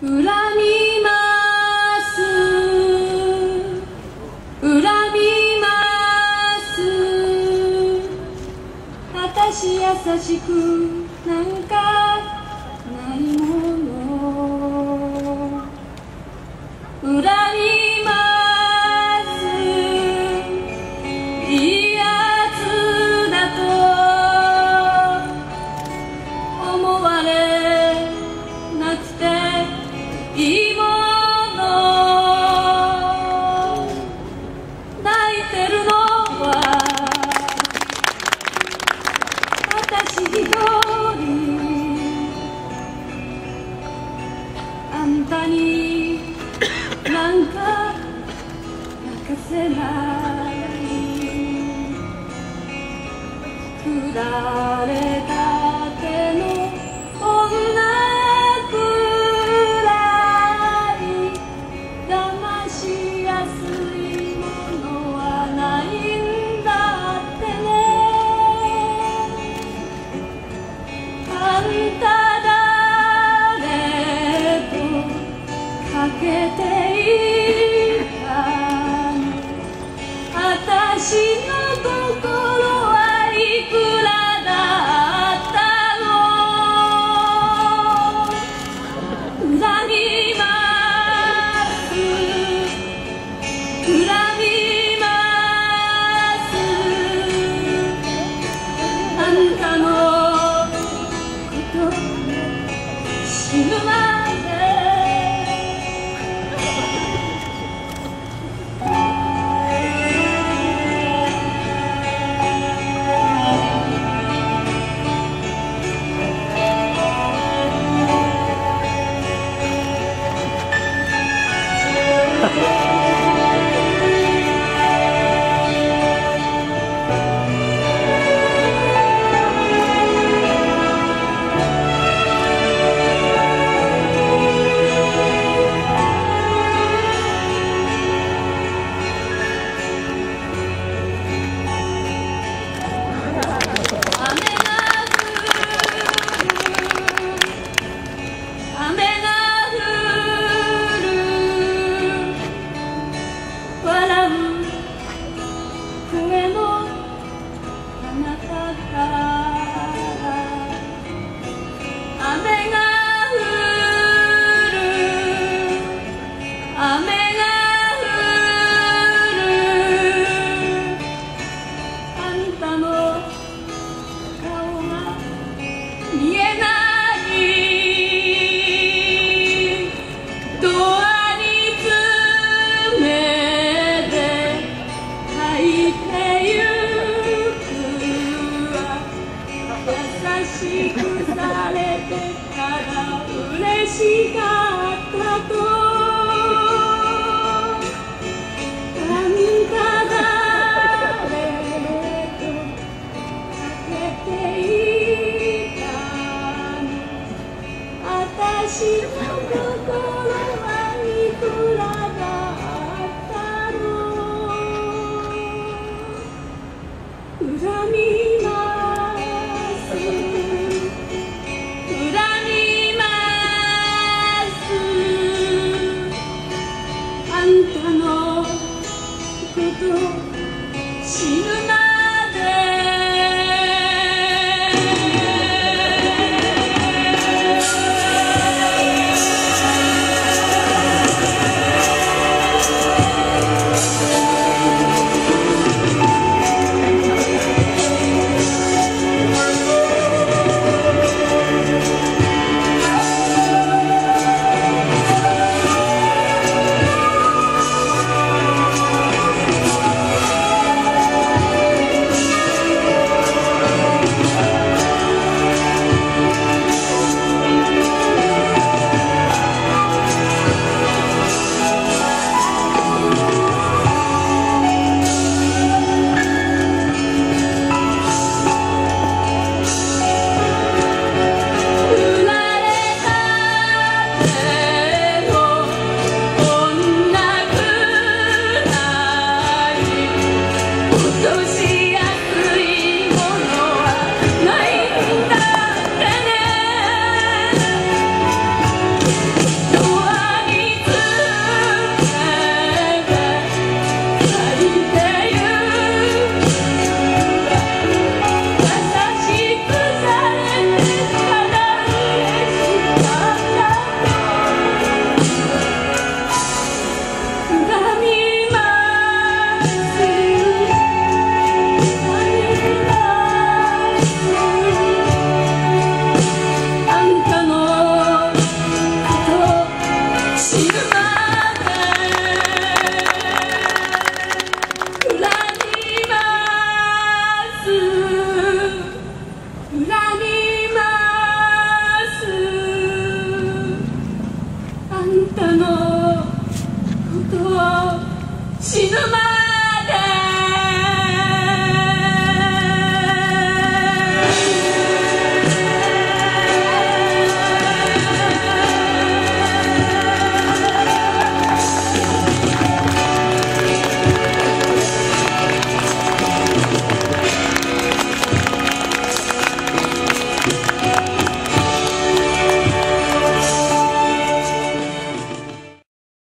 恨みます。恨みます。私優しくなんかないものふられ之间